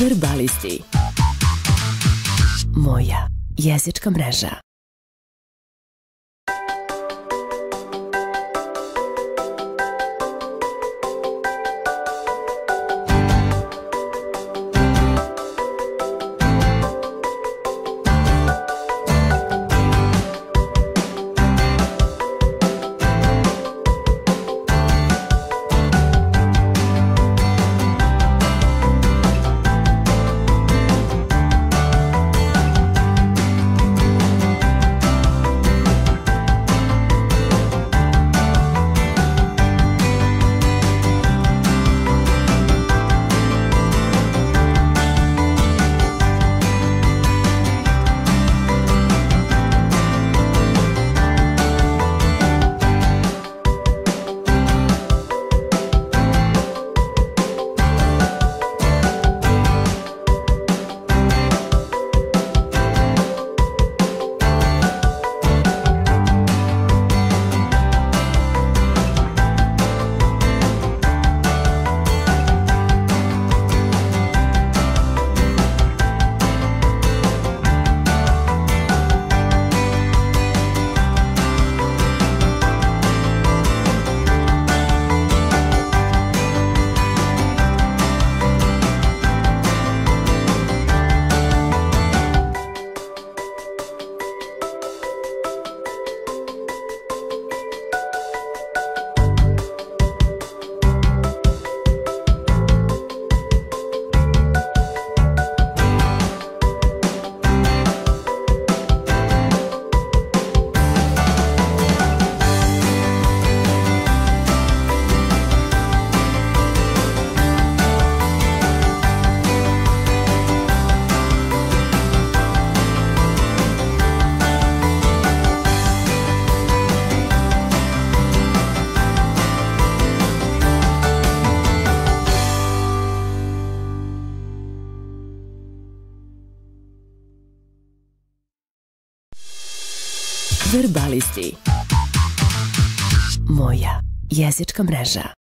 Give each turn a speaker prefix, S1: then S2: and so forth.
S1: Verbalisti. Moja jezička mreža. Verbalisti. Moja jezička mreža.